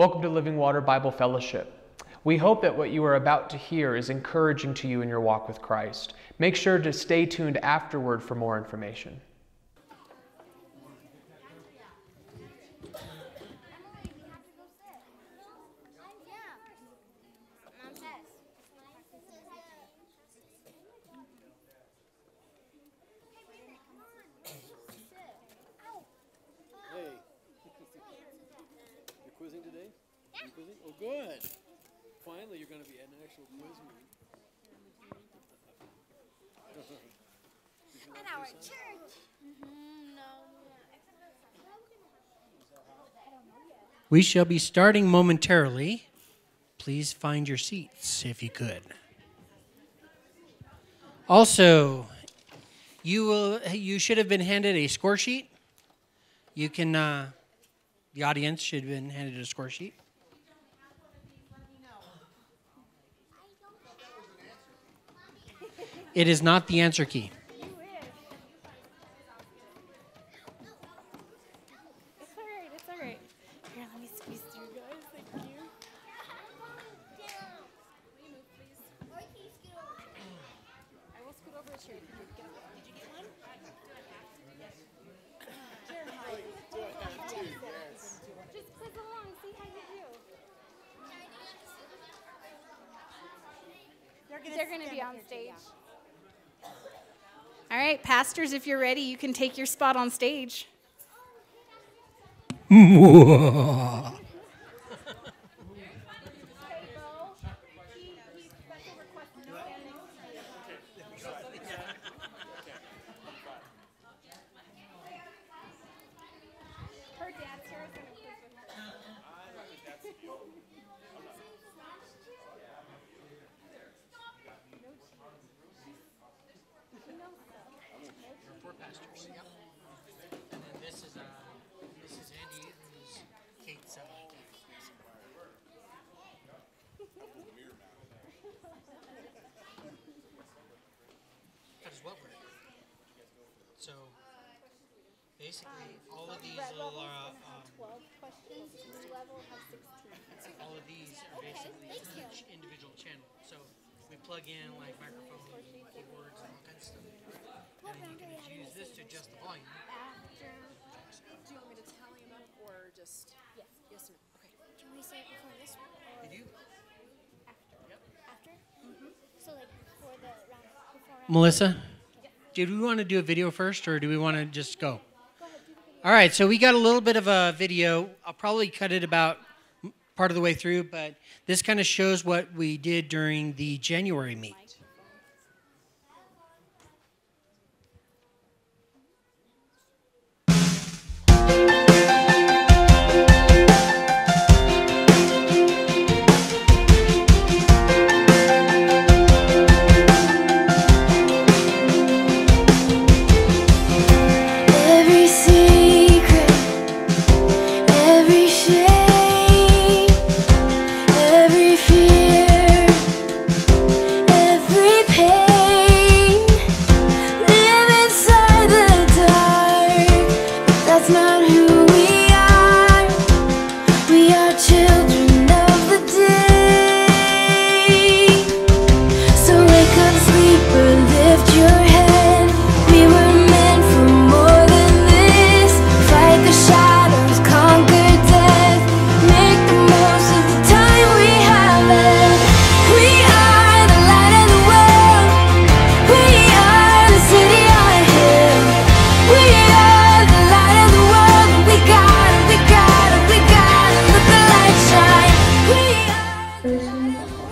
Welcome to Living Water Bible Fellowship. We hope that what you are about to hear is encouraging to you in your walk with Christ. Make sure to stay tuned afterward for more information. Hey. You're quizzing today? You quizzing? Oh, good. Finally, you're going to be an actual quiz meeting. At our church. We shall be starting momentarily. Please find your seats if you could. Also, you will you should have been handed a score sheet. You can uh, the audience should have been handed a score sheet. It is not the answer key. It's alright, it's alright. Here, let me squeeze through, guys. Thank you. Will you move, please? I will scoot over a chair. Did you get, did you get one? Just quiz along, see how you do. They're going to be on stage. All right, pastors, if you're ready, you can take your spot on stage. Melissa, did we want to do a video first or do we want to just go? All right, so we got a little bit of a video. I'll probably cut it about part of the way through, but this kind of shows what we did during the January meet.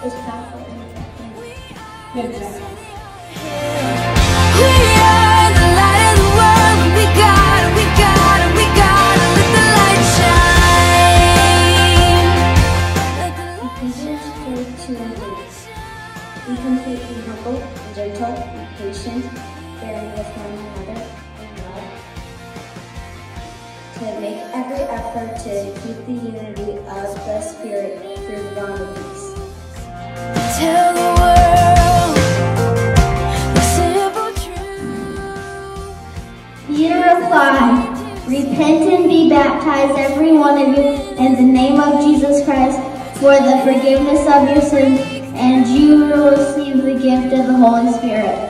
Let the light shine. Let the light Ephesians 4 2 and 3. Be completely humble, gentle, and patient, bearing with one another in love. To make every effort to keep the unity of the Spirit through the Repent and be baptized, every one of you, in the name of Jesus Christ, for the forgiveness of your sins, and you will receive the gift of the Holy Spirit.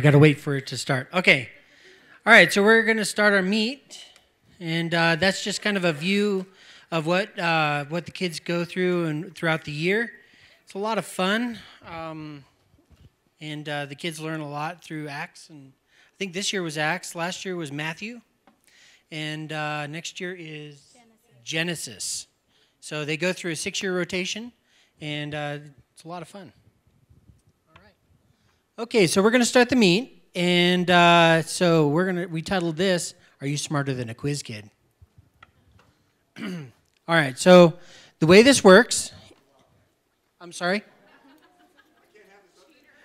I got to wait for it to start. Okay. All right, so we're going to start our meet, and uh, that's just kind of a view of what uh, what the kids go through and throughout the year. It's a lot of fun, um, and uh, the kids learn a lot through Acts. And I think this year was Acts, last year was Matthew, and uh, next year is Genesis. So they go through a six-year rotation, and uh, it's a lot of fun. Okay, so we're going to start the meet, and uh, so we're going to we titled this "Are You Smarter Than a Quiz Kid?" All right, so the way this works, I'm sorry.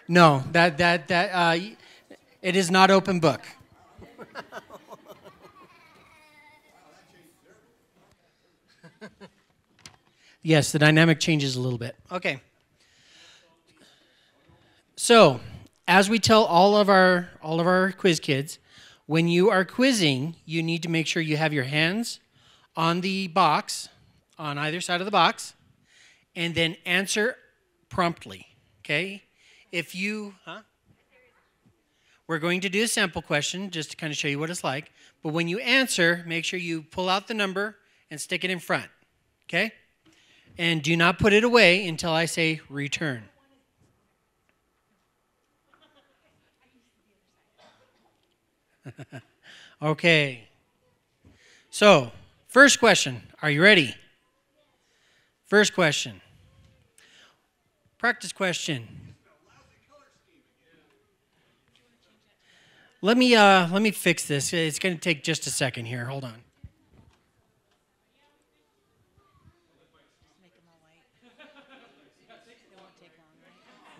No, that that that uh, it is not open book. yes, the dynamic changes a little bit. Okay. So, as we tell all of our all of our quiz kids, when you are quizzing, you need to make sure you have your hands on the box, on either side of the box, and then answer promptly. Okay? If you, huh? We're going to do a sample question just to kind of show you what it's like. But when you answer, make sure you pull out the number and stick it in front. Okay? And do not put it away until I say return. okay. So, first question. Are you ready? First question. Practice question. Let me uh, let me fix this. It's going to take just a second here. Hold on.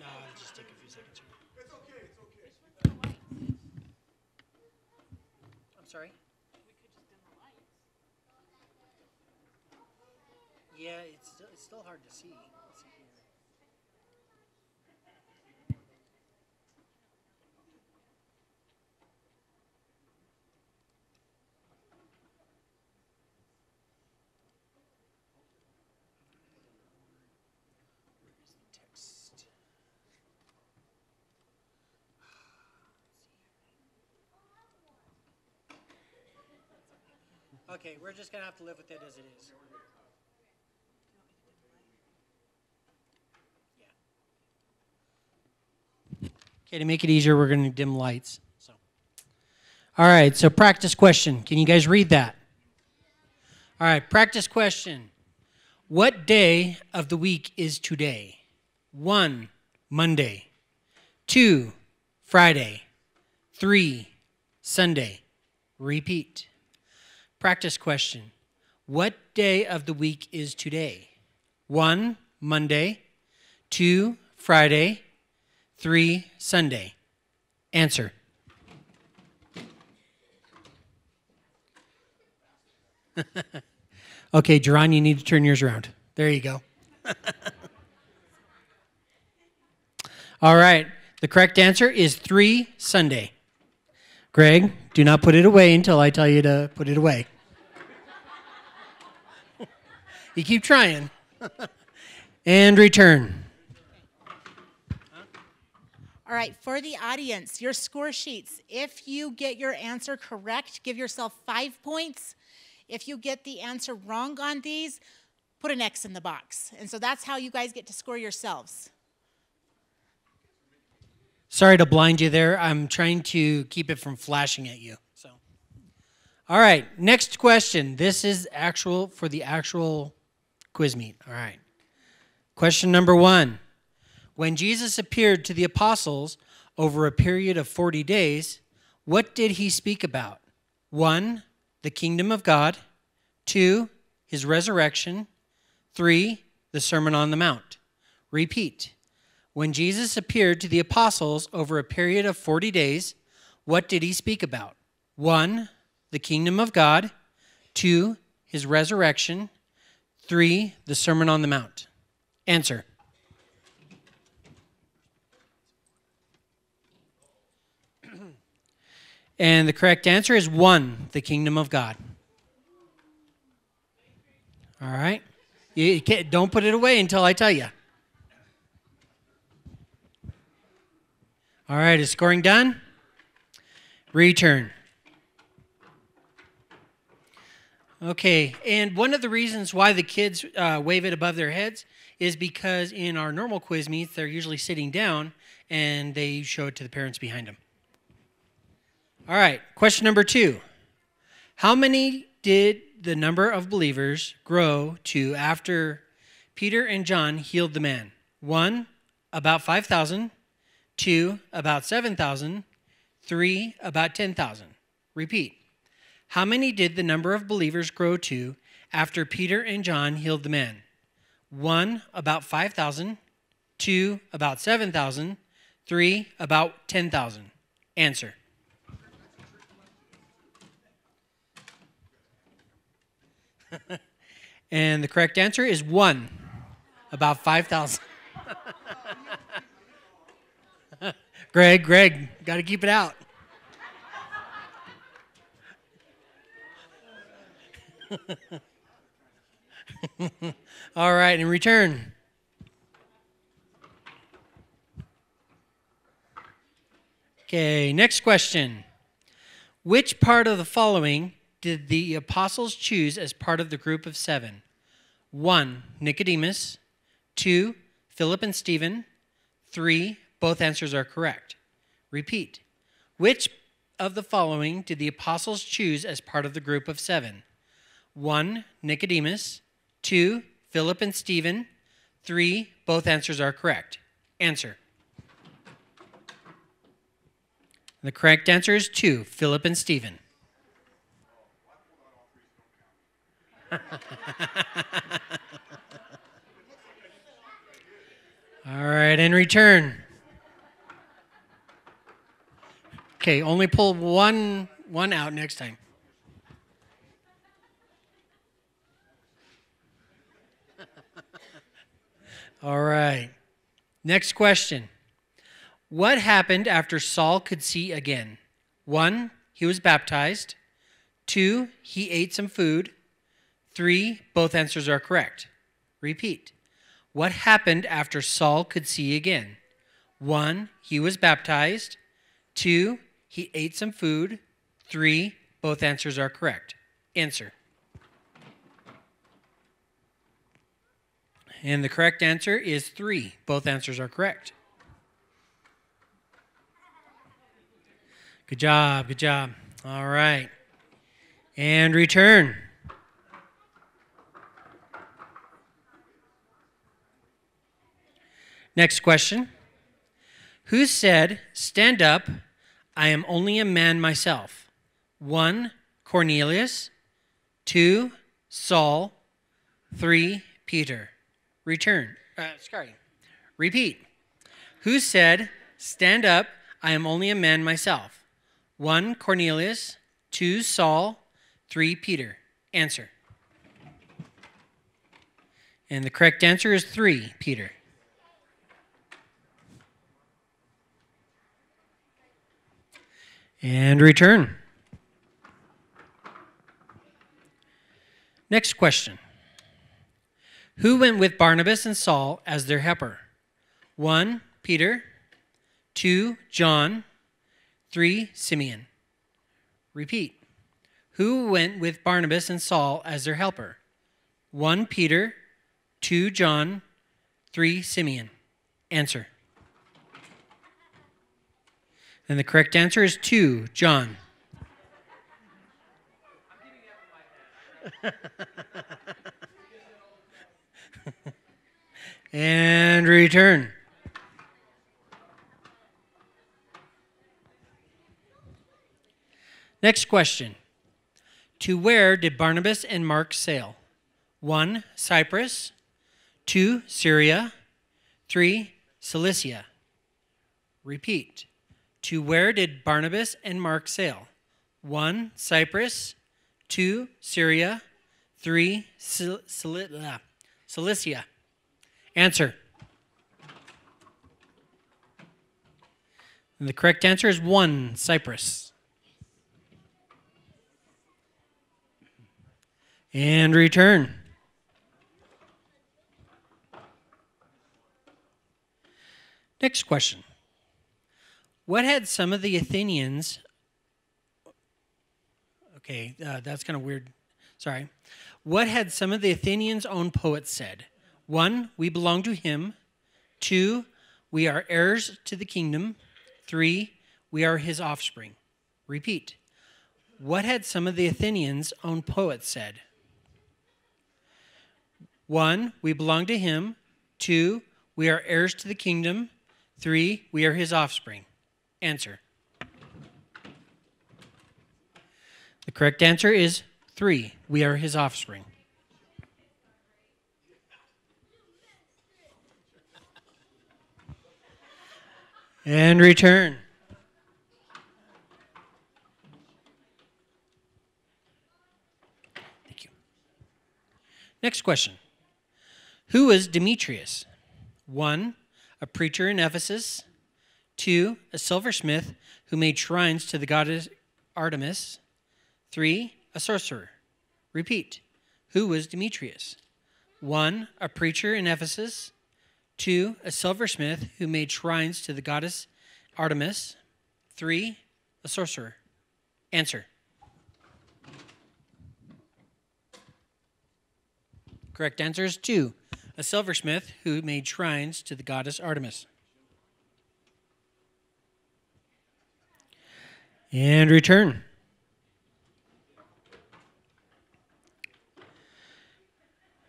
No, it'll just take a few seconds. Sorry? Yeah, it's it's still hard to see. Okay, we're just gonna have to live with it as it is. Yeah. Okay, to make it easier, we're gonna dim lights. So, all right. So, practice question. Can you guys read that? All right. Practice question. What day of the week is today? One, Monday. Two, Friday. Three, Sunday. Repeat. Practice question. What day of the week is today? One, Monday. Two, Friday. Three, Sunday. Answer. okay, Jerron, you need to turn yours around. There you go. All right. The correct answer is three Sunday. Greg, do not put it away until I tell you to put it away. you keep trying. and return. All right, for the audience, your score sheets. If you get your answer correct, give yourself five points. If you get the answer wrong on these, put an X in the box. And so that's how you guys get to score yourselves. Sorry to blind you there. I'm trying to keep it from flashing at you. So, all right. Next question. This is actual for the actual quiz meet. All right. Question number one. When Jesus appeared to the apostles over a period of 40 days, what did he speak about? One, the kingdom of God. Two, his resurrection. Three, the Sermon on the Mount. Repeat. When Jesus appeared to the apostles over a period of 40 days, what did he speak about? One, the kingdom of God. Two, his resurrection. Three, the Sermon on the Mount. Answer. And the correct answer is one, the kingdom of God. All right? You don't put it away until I tell you. All right, is scoring done? Return. Okay, and one of the reasons why the kids uh, wave it above their heads is because in our normal quiz meets, they're usually sitting down and they show it to the parents behind them. All right, question number two. How many did the number of believers grow to after Peter and John healed the man? One, about 5,000. Two, about 7,000. Three, about 10,000. Repeat. How many did the number of believers grow to after Peter and John healed the man? One, about 5,000. Two, about 7,000. Three, about 10,000. Answer. and the correct answer is one, about 5,000. Greg, Greg, got to keep it out. All right, in return. Okay, next question. Which part of the following did the apostles choose as part of the group of seven? One, Nicodemus. Two, Philip and Stephen. Three, both answers are correct. Repeat. Which of the following did the apostles choose as part of the group of seven? One, Nicodemus. Two, Philip and Stephen. Three, both answers are correct. Answer. The correct answer is two, Philip and Stephen. All right, in return. Okay, only pull one one out next time. All right. Next question. What happened after Saul could see again? One, he was baptized. Two, he ate some food. Three, both answers are correct. Repeat. What happened after Saul could see again? One, he was baptized. Two, he ate some food. Three, both answers are correct. Answer. And the correct answer is three. Both answers are correct. Good job, good job. All right. And return. Next question. Who said, Stand up, I am only a man myself? One, Cornelius. Two, Saul. Three, Peter. Return. Uh, sorry. Repeat. Who said, Stand up, I am only a man myself? One, Cornelius. Two, Saul. Three, Peter. Answer. And the correct answer is three, Peter. And return. Next question. Who went with Barnabas and Saul as their helper? One, Peter. Two, John. Three, Simeon. Repeat. Who went with Barnabas and Saul as their helper? One, Peter. Two, John. Three, Simeon. Answer. And the correct answer is two, John. and return. Next question. To where did Barnabas and Mark sail? One, Cyprus. Two, Syria. Three, Cilicia. Repeat. To where did Barnabas and Mark sail? One, Cyprus. Two, Syria. Three, Cil- Cili- uh, Cilicia. Answer. And the correct answer is one, Cyprus. And return. Next question. What had some of the Athenians. Okay, uh, that's kind of weird. Sorry. What had some of the Athenians' own poets said? One, we belong to him. Two, we are heirs to the kingdom. Three, we are his offspring. Repeat. What had some of the Athenians' own poets said? One, we belong to him. Two, we are heirs to the kingdom. Three, we are his offspring. Answer. The correct answer is three, we are his offspring. And return. Thank you. Next question. Who was Demetrius? One, a preacher in Ephesus. Two, a silversmith who made shrines to the goddess Artemis. Three, a sorcerer. Repeat. Who was Demetrius? One, a preacher in Ephesus. Two, a silversmith who made shrines to the goddess Artemis. Three, a sorcerer. Answer. Correct answer is two, a silversmith who made shrines to the goddess Artemis. And return.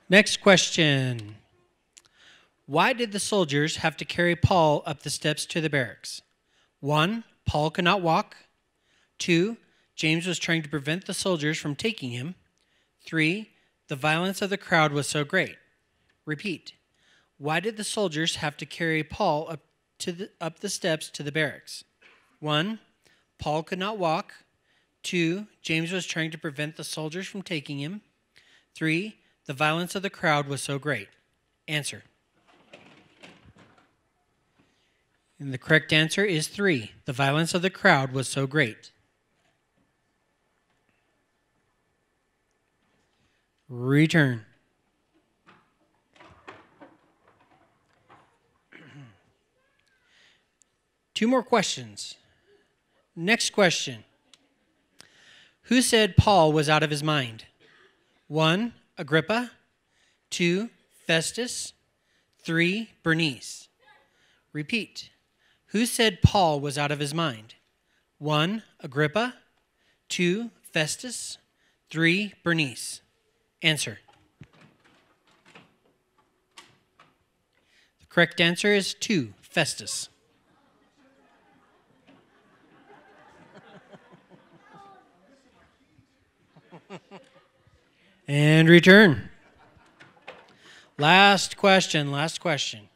Next question. Why did the soldiers have to carry Paul up the steps to the barracks? One, Paul could not walk. Two, James was trying to prevent the soldiers from taking him. Three, the violence of the crowd was so great. Repeat. Why did the soldiers have to carry Paul up, to the, up the steps to the barracks? One, Paul could not walk. Two, James was trying to prevent the soldiers from taking him. Three, the violence of the crowd was so great. Answer. And the correct answer is three. The violence of the crowd was so great. Return. Two more questions. Next question. Who said Paul was out of his mind? One, Agrippa. Two, Festus. Three, Bernice. Repeat. Who said Paul was out of his mind? One, Agrippa. Two, Festus. Three, Bernice. Answer. The correct answer is two, Festus. And return. Last question, last question.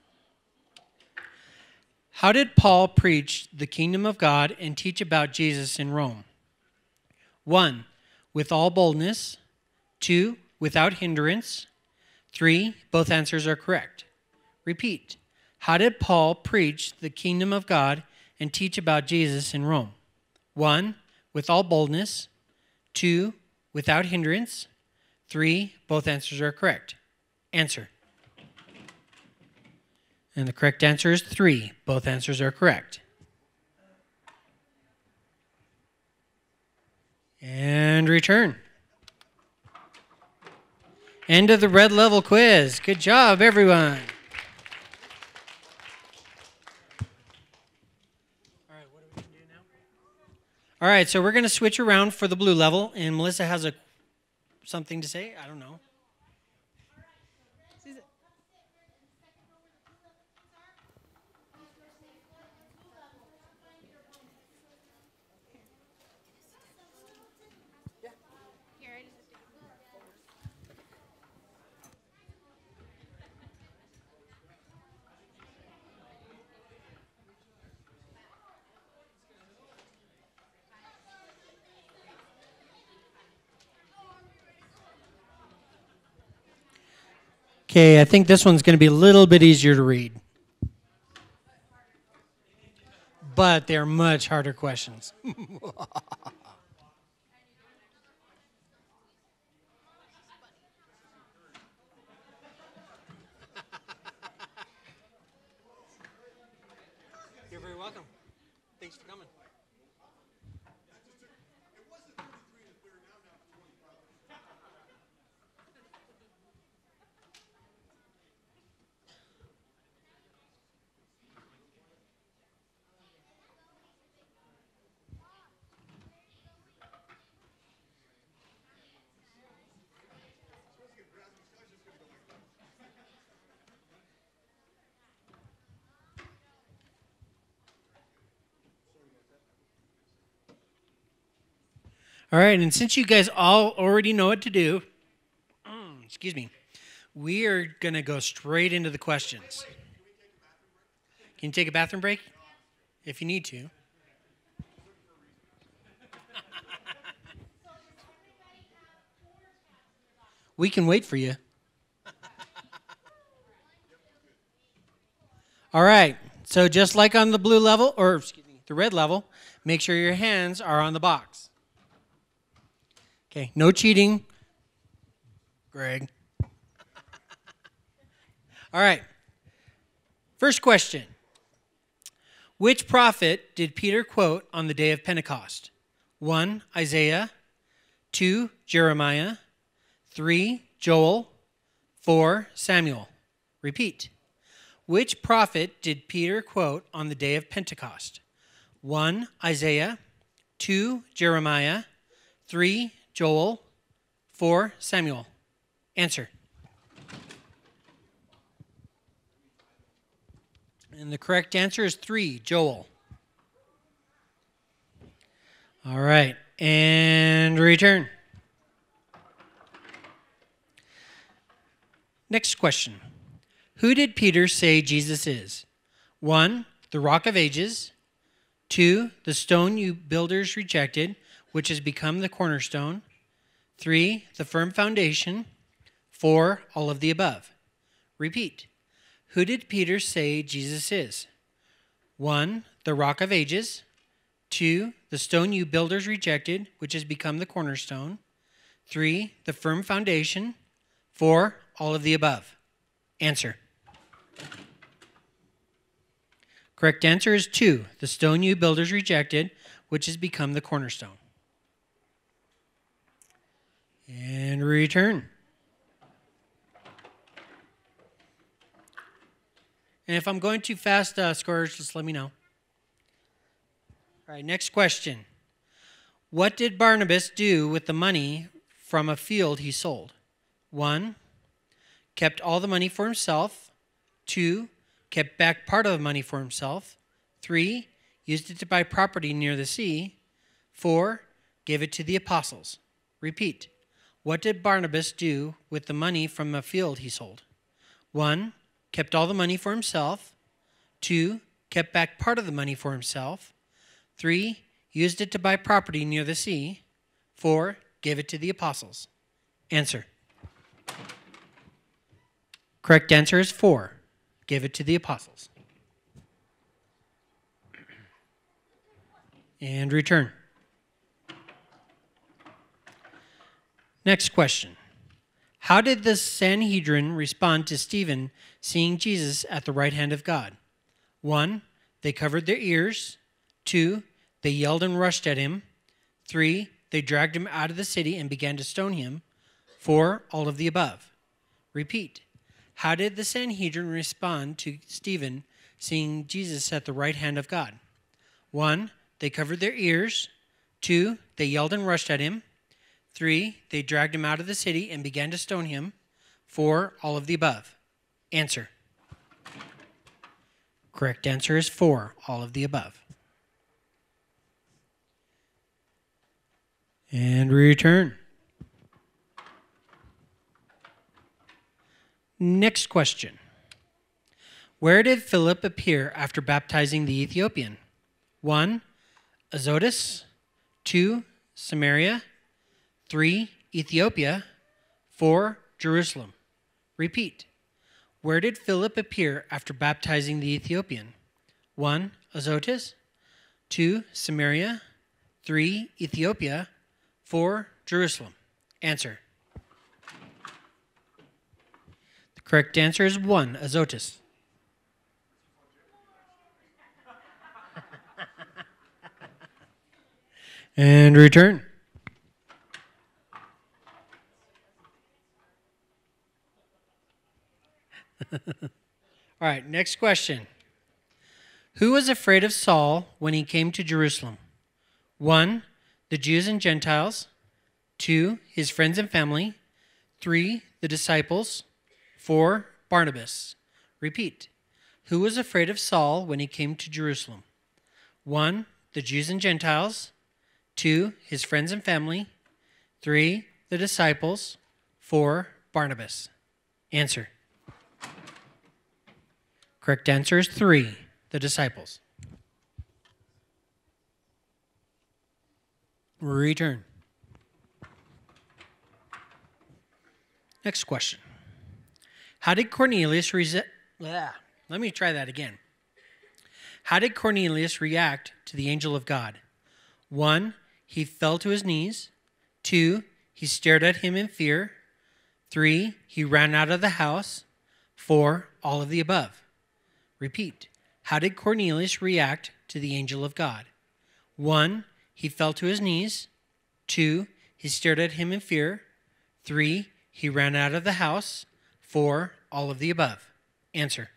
How did Paul preach the kingdom of God and teach about Jesus in Rome? One, with all boldness. Two, without hindrance. Three, both answers are correct. Repeat. How did Paul preach the kingdom of God and teach about Jesus in Rome? One, with all boldness. Two, without hindrance. Three, both answers are correct. Answer. And the correct answer is three. Both answers are correct. And return. End of the red level quiz. Good job, everyone. All right, what are we going to do now? All right, so we're going to switch around for the blue level, and Melissa has a something to say. I don't know. Okay, I think this one's going to be a little bit easier to read. But they're much harder questions. You're very welcome. Thanks for coming. All right, and since you guys all already know what to do, mm, excuse me, we are going to go straight into the questions. Can you take a bathroom break? If you need to. we can wait for you. All right, so just like on the blue level, or excuse me, the red level, make sure your hands are on the box. Okay, no cheating. Greg. All right. First question Which prophet did Peter quote on the day of Pentecost? One, Isaiah. Two, Jeremiah. Three, Joel. Four, Samuel. Repeat. Which prophet did Peter quote on the day of Pentecost? One, Isaiah. Two, Jeremiah. Three, Joel. Four, Samuel. Answer. And the correct answer is three, Joel. All right, and return. Next question Who did Peter say Jesus is? One, the rock of ages. Two, the stone you builders rejected, which has become the cornerstone. Three, the firm foundation. Four, all of the above. Repeat. Who did Peter say Jesus is? One, the rock of ages. Two, the stone you builders rejected, which has become the cornerstone. Three, the firm foundation. Four, all of the above. Answer. Correct answer is two, the stone you builders rejected, which has become the cornerstone. And return. And if I'm going too fast, uh, just let me know. All right, next question. What did Barnabas do with the money from a field he sold? One, kept all the money for himself. Two, kept back part of the money for himself. Three, used it to buy property near the sea. Four, gave it to the apostles. Repeat. What did Barnabas do with the money from a field he sold? One, kept all the money for himself. Two, kept back part of the money for himself. Three, used it to buy property near the sea. Four, gave it to the apostles. Answer. Correct answer is 4. Give it to the apostles. And return. Next question. How did the Sanhedrin respond to Stephen seeing Jesus at the right hand of God? One, they covered their ears. Two, they yelled and rushed at him. Three, they dragged him out of the city and began to stone him. Four, all of the above. Repeat. How did the Sanhedrin respond to Stephen seeing Jesus at the right hand of God? One, they covered their ears. Two, they yelled and rushed at him. Three, they dragged him out of the city and began to stone him. Four, all of the above. Answer. Correct answer is four, all of the above. And return. Next question. Where did Philip appear after baptizing the Ethiopian? One, Azotus. Two, Samaria. Three, Ethiopia. Four, Jerusalem. Repeat. Where did Philip appear after baptizing the Ethiopian? One, Azotus. Two, Samaria. Three, Ethiopia. Four, Jerusalem. Answer. The correct answer is one, Azotus. and return. All right, next question. Who was afraid of Saul when he came to Jerusalem? One, the Jews and Gentiles. Two, his friends and family. Three, the disciples. Four, Barnabas. Repeat. Who was afraid of Saul when he came to Jerusalem? One, the Jews and Gentiles. Two, his friends and family. Three, the disciples. Four, Barnabas. Answer. Correct answer is three, the disciples. Return. Next question. How did Cornelius Blah. Let me try that again. How did Cornelius react to the angel of God? One, he fell to his knees. Two, he stared at him in fear. Three, he ran out of the house. Four, all of the above. Repeat. How did Cornelius react to the angel of God? One, he fell to his knees. Two, he stared at him in fear. Three, he ran out of the house. Four, all of the above. Answer.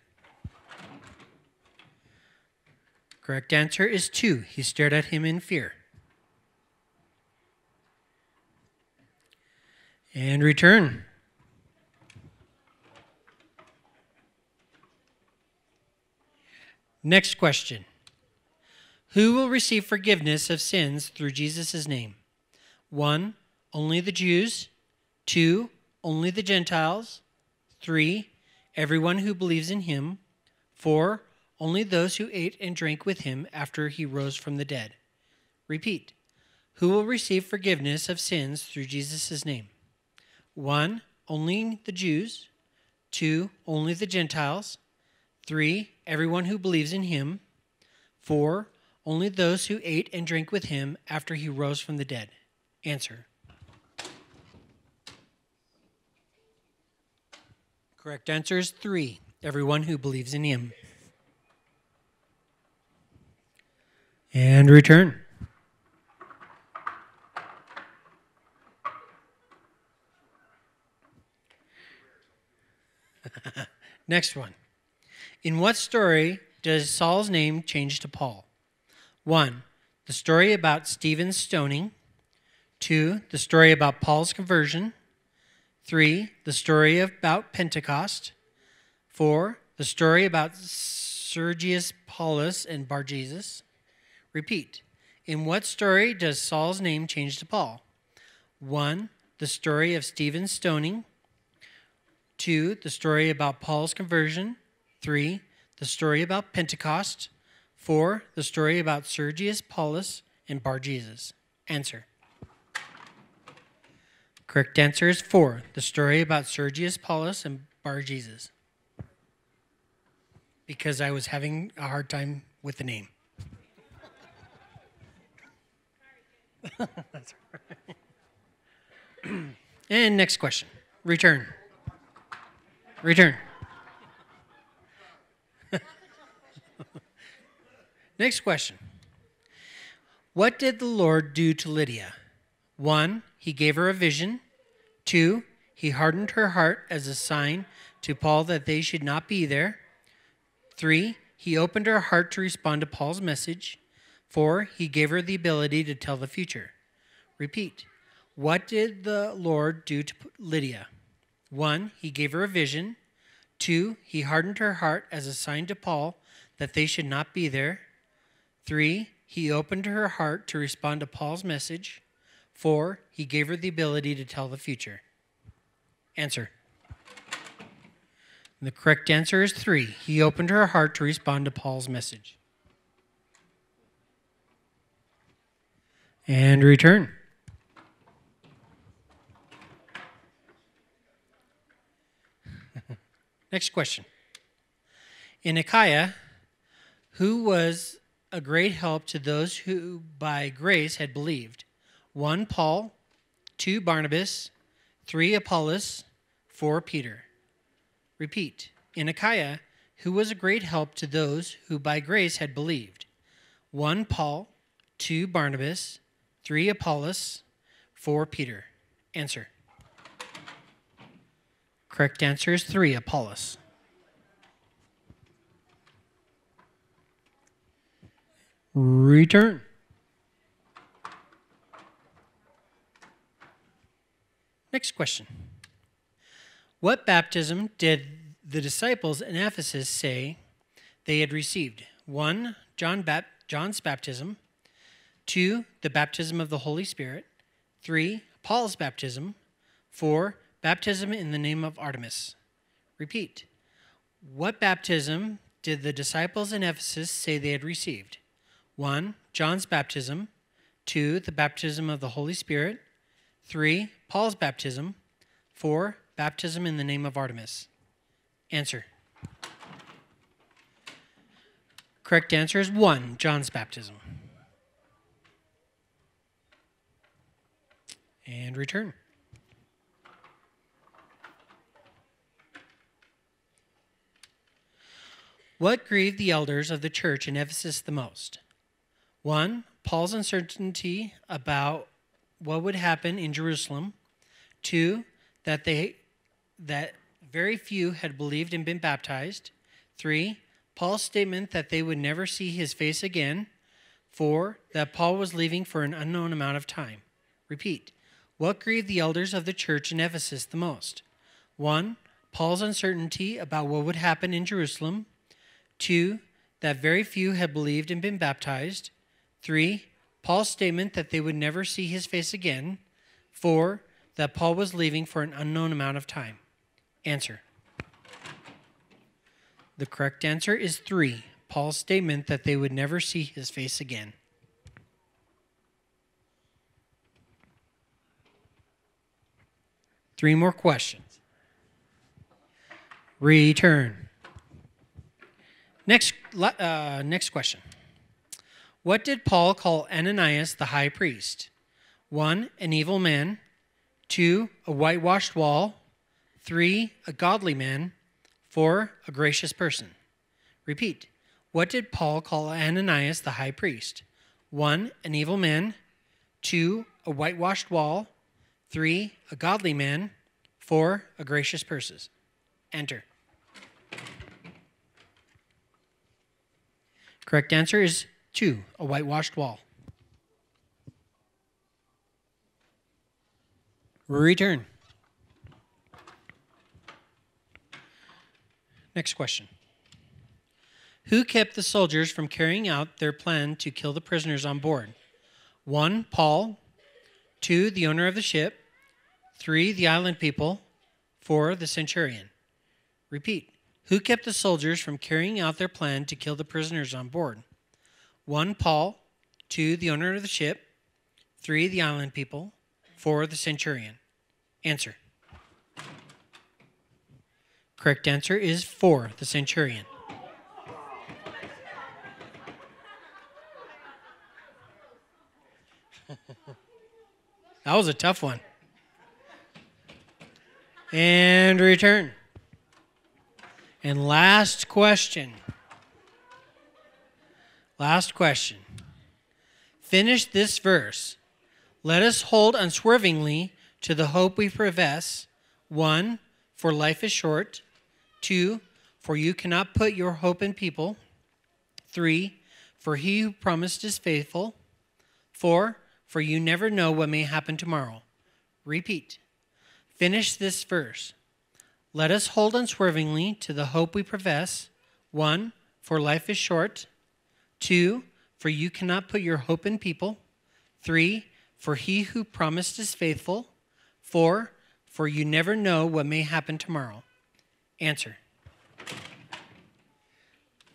Correct answer is two. He stared at him in fear. And return. Next question. Who will receive forgiveness of sins through Jesus' name? One, only the Jews. Two, only the Gentiles. Three, everyone who believes in him. Four, only those who ate and drank with him after he rose from the dead. Repeat. Who will receive forgiveness of sins through Jesus' name? One, only the Jews. Two, only the Gentiles. Three, everyone who believes in him. Four, only those who ate and drank with him after he rose from the dead. Answer. Correct answer is three, everyone who believes in him. And return. Next one. In what story does Saul's name change to Paul? One, the story about Stephen's stoning. Two, the story about Paul's conversion. Three, the story about Pentecost. Four, the story about Sergius Paulus and Bar Jesus. Repeat. In what story does Saul's name change to Paul? One, the story of Stephen's stoning. Two, the story about Paul's conversion. Three, the story about Pentecost. Four, the story about Sergius Paulus and Bar Jesus. Answer. Correct answer is four, the story about Sergius Paulus and Bar Jesus. because I was having a hard time with the name. That's right. and next question. Return. Return. Next question. What did the Lord do to Lydia? One, he gave her a vision. Two, he hardened her heart as a sign to Paul that they should not be there. Three, he opened her heart to respond to Paul's message. Four, he gave her the ability to tell the future. Repeat. What did the Lord do to Lydia? One, he gave her a vision. Two, he hardened her heart as a sign to Paul that they should not be there. Three, he opened her heart to respond to Paul's message. Four, he gave her the ability to tell the future. Answer. The correct answer is three. He opened her heart to respond to Paul's message. And return. Next question. In Achaia, who was a great help to those who by grace had believed? One, Paul. Two, Barnabas. Three, Apollos. Four, Peter. Repeat. In Achaia, who was a great help to those who by grace had believed? One, Paul. Two, Barnabas. Three, Apollos. Four, Peter. Answer. Correct answer is three, Apollos. Return. Next question. What baptism did the disciples in Ephesus say they had received? One, John Bap- John's baptism. Two, the baptism of the Holy Spirit. Three, Paul's baptism. Four, baptism in the name of Artemis. Repeat. What baptism did the disciples in Ephesus say they had received? One, John's baptism. Two, the baptism of the Holy Spirit. Three, Paul's baptism. Four, baptism in the name of Artemis. Answer. Correct answer is one, John's baptism. And return. What grieved the elders of the church in Ephesus the most? One, Paul's uncertainty about what would happen in Jerusalem. Two, that they that very few had believed and been baptized. Three, Paul's statement that they would never see his face again. Four, that Paul was leaving for an unknown amount of time. Repeat. What grieved the elders of the church in Ephesus the most? One, Paul's uncertainty about what would happen in Jerusalem. Two, that very few had believed and been baptized. Three, Paul's statement that they would never see his face again. Four, that Paul was leaving for an unknown amount of time. Answer. The correct answer is three, Paul's statement that they would never see his face again. Three more questions. Return. Next, uh, next question. What did Paul call Ananias the high priest? One, an evil man. Two, a whitewashed wall. Three, a godly man. Four, a gracious person. Repeat. What did Paul call Ananias the high priest? One, an evil man. Two, a whitewashed wall. Three, a godly man. Four, a gracious person. Enter. Correct answer is two, a whitewashed wall. Return. Next question. Who kept the soldiers from carrying out their plan to kill the prisoners on board? One, Paul. Two, the owner of the ship. Three, the island people. Four, the centurion. Repeat. Who kept the soldiers from carrying out their plan to kill the prisoners on board? One, Paul. Two, the owner of the ship. Three, the island people. Four, the centurion. Answer. Correct answer is four, the centurion. that was a tough one. And return. And last question. Last question. Finish this verse. Let us hold unswervingly to the hope we profess. One, for life is short. Two, for you cannot put your hope in people. Three, for he who promised is faithful. Four, for you never know what may happen tomorrow. Repeat. Finish this verse. Let us hold unswervingly to the hope we profess. One, for life is short. Two, for you cannot put your hope in people. Three, for he who promised is faithful. Four, for you never know what may happen tomorrow. Answer.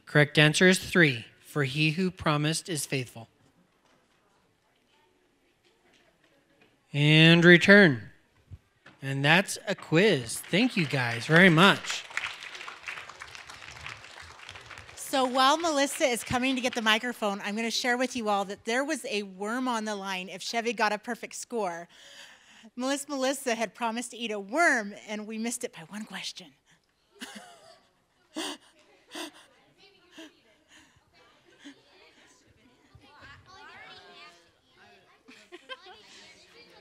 Correct answer is three, for he who promised is faithful. And return. And that's a quiz. Thank you guys very much. So while Melissa is coming to get the microphone, I'm going to share with you all that there was a worm on the line if Chevy got a perfect score. Melissa Melissa had promised to eat a worm, and we missed it by one question.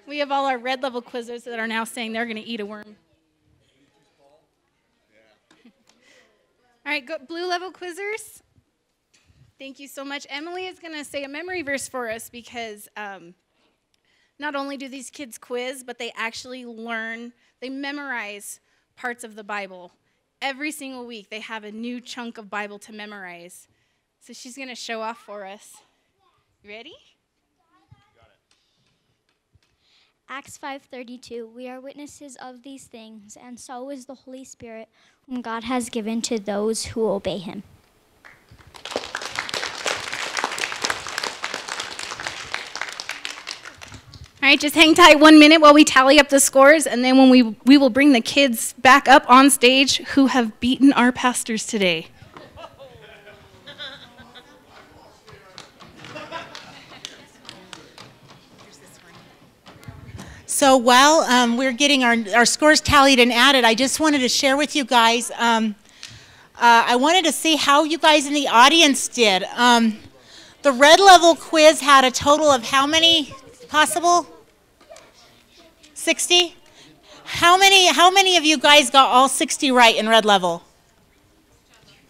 We have all our red level quizzers that are now saying they're going to eat a worm. All right, go, blue level quizzers. Thank you so much. Emily is going to say a memory verse for us because um, not only do these kids quiz, but they actually learn, they memorize parts of the Bible. Every single week, they have a new chunk of Bible to memorize. So she's going to show off for us. You ready? Acts 5:32 We are witnesses of these things and so is the Holy Spirit whom God has given to those who obey him. All right, just hang tight one minute while we tally up the scores, and then when we we will bring the kids back up on stage who have beaten our pastors today. So while um, we're getting our, our scores tallied and added, I just wanted to share with you guys. Um, uh, I wanted to see how you guys in the audience did. Um, the red level quiz had a total of how many possible? 60? How many, how many of you guys got all 60 right in red level?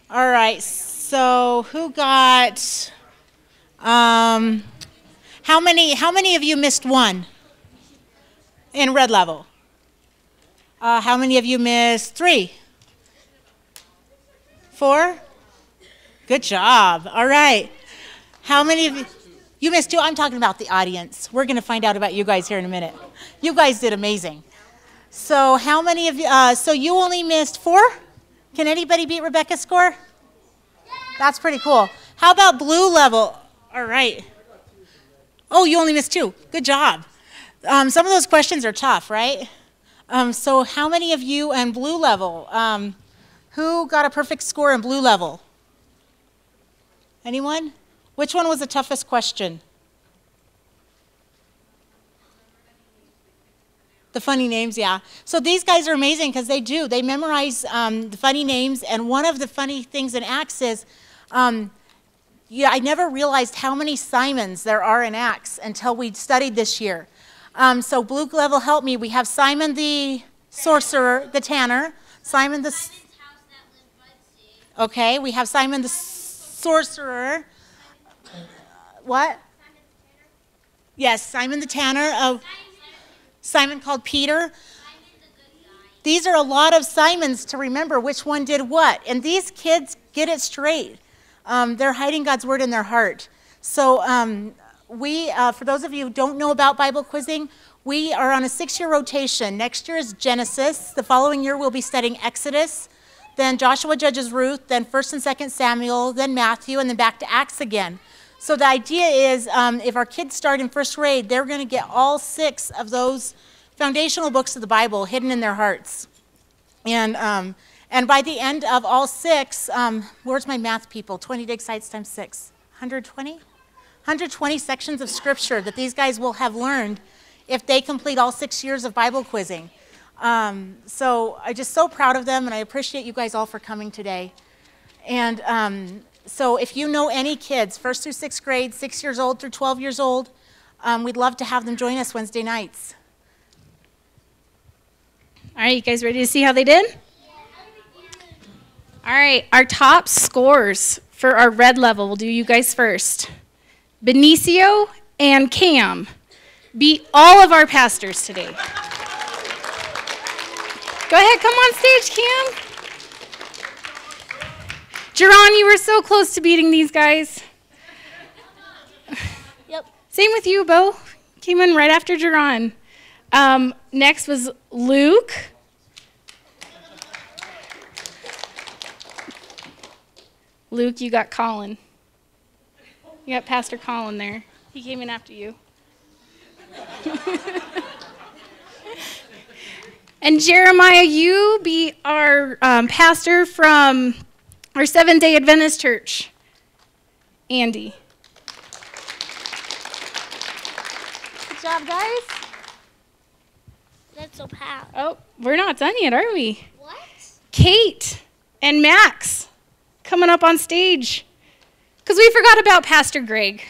All right, so who got, um, how many, how many of you missed one? In red level. Uh, how many of you missed three? Four? Good job. All right. How many of you? You missed two. I'm talking about the audience. We're going to find out about you guys here in a minute. You guys did amazing. So, how many of you? Uh, so, you only missed four? Can anybody beat Rebecca's score? That's pretty cool. How about blue level? All right. Oh, you only missed two. Good job. Um, some of those questions are tough, right? Um, so, how many of you in blue level? Um, who got a perfect score in blue level? Anyone? Which one was the toughest question? The funny names, yeah. So these guys are amazing because they do. They memorize um, the funny names, and one of the funny things in Acts is, um, yeah, I never realized how many Simons there are in Acts until we studied this year. Um, so blue level help me. We have Simon the sorcerer, the tanner. Simon the. Okay, we have Simon the sorcerer. What? Yes, Simon the tanner. Of Simon called Peter. These are a lot of Simons to remember which one did what. And these kids get it straight. Um, they're hiding God's word in their heart. So um, we, uh, for those of you who don't know about Bible quizzing, we are on a six year rotation. Next year is Genesis. The following year, we'll be studying Exodus, then Joshua Judges Ruth, then 1st and 2nd Samuel, then Matthew, and then back to Acts again. So the idea is um, if our kids start in first grade, they're going to get all six of those foundational books of the Bible hidden in their hearts. And, um, and by the end of all six, um, where's my math people? 20 dig sites times six. 120? 120 sections of scripture that these guys will have learned if they complete all six years of Bible quizzing. Um, so I'm just so proud of them, and I appreciate you guys all for coming today. And um, so if you know any kids, first through sixth grade, six years old through 12 years old, um, we'd love to have them join us Wednesday nights. All right, you guys ready to see how they did? All right, our top scores for our red level, we'll do you guys first. Benicio and Cam beat all of our pastors today. Go ahead, come on stage, Cam. Jerron, you were so close to beating these guys. Yep. Same with you, Bo. Came in right after Jerron. Um, next was Luke. Luke, you got Colin. You got Pastor Colin there. He came in after you. and Jeremiah, you be our um, pastor from our Seventh day Adventist church. Andy. Good job, guys. That's so bad. Oh, we're not done yet, are we? What? Kate and Max coming up on stage. Because we forgot about Pastor Greg.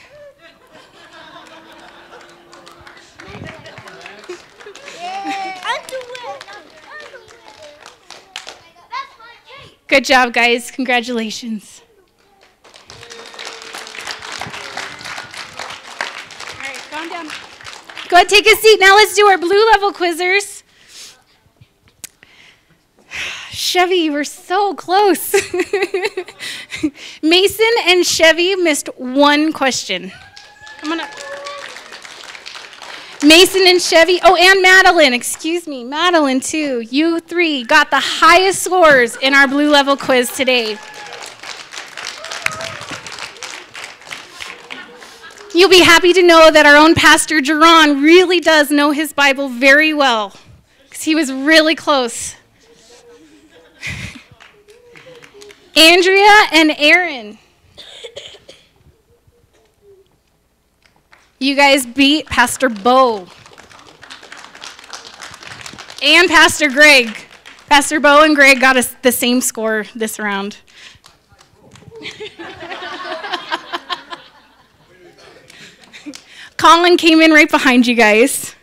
Good job, guys. Congratulations. All right, calm down. Go ahead, take a seat. Now let's do our blue level quizzers. Chevy, you were so close. Mason and Chevy missed one question. Come on up. Mason and Chevy, oh, and Madeline, excuse me, Madeline too. You three got the highest scores in our blue level quiz today. You'll be happy to know that our own Pastor Jerron really does know his Bible very well because he was really close. Andrea and Aaron. You guys beat Pastor Bo and Pastor Greg. Pastor Bo and Greg got the same score this round. Colin came in right behind you guys.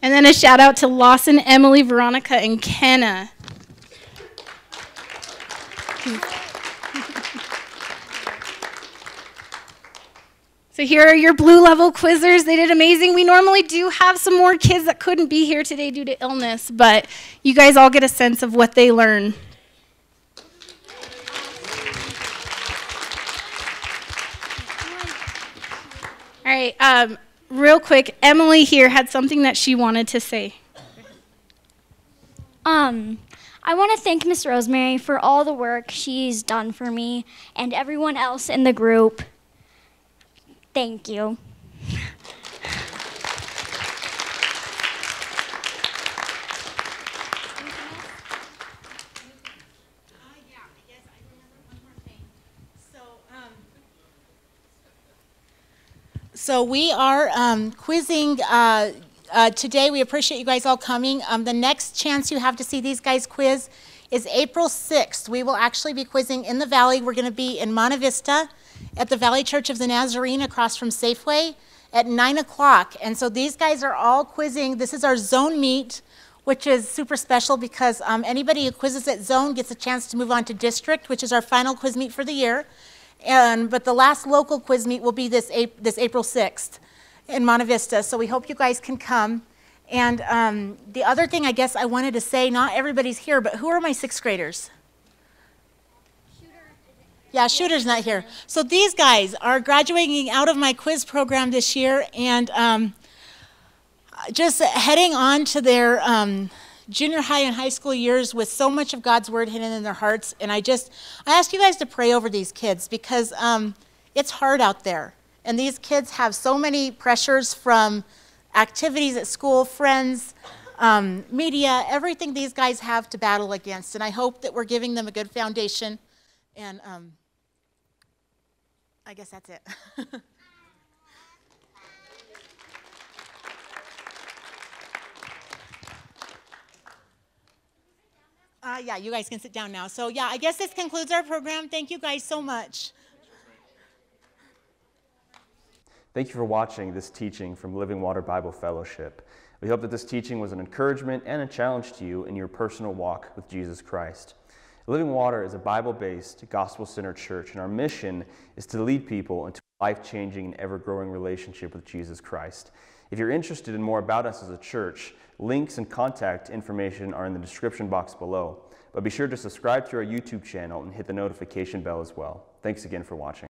And then a shout out to Lawson, Emily, Veronica, and Kenna. So here are your blue level quizzers. They did amazing. We normally do have some more kids that couldn't be here today due to illness, but you guys all get a sense of what they learn. All right, um, real quick, Emily here had something that she wanted to say. Um, I want to thank Miss Rosemary for all the work she's done for me and everyone else in the group. Thank you. So we are um, quizzing uh, uh, today. We appreciate you guys all coming. Um, the next chance you have to see these guys quiz is April 6th. We will actually be quizzing in the Valley. We're going to be in Monte Vista at the Valley Church of the Nazarene across from Safeway at 9 o'clock. And so these guys are all quizzing. This is our zone meet, which is super special because um, anybody who quizzes at zone gets a chance to move on to district, which is our final quiz meet for the year. And, but the last local quiz meet will be this, this April 6th in Monte Vista. So we hope you guys can come. And um, the other thing I guess I wanted to say, not everybody's here, but who are my sixth graders? Yeah, Shooter's not here. So these guys are graduating out of my quiz program this year and um, just heading on to their um, junior high and high school years with so much of God's word hidden in their hearts. And I just, I ask you guys to pray over these kids because um, it's hard out there. And these kids have so many pressures from activities at school, friends, um, media, everything these guys have to battle against. And I hope that we're giving them a good foundation. And um, I guess that's it. uh, yeah, you guys can sit down now. So yeah, I guess this concludes our program. Thank you guys so much. Thank you for watching this teaching from Living Water Bible Fellowship. We hope that this teaching was an encouragement and a challenge to you in your personal walk with Jesus Christ. Living Water is a Bible based, gospel centered church, and our mission is to lead people into a life changing and ever growing relationship with Jesus Christ. If you're interested in more about us as a church, links and contact information are in the description box below. But be sure to subscribe to our YouTube channel and hit the notification bell as well. Thanks again for watching.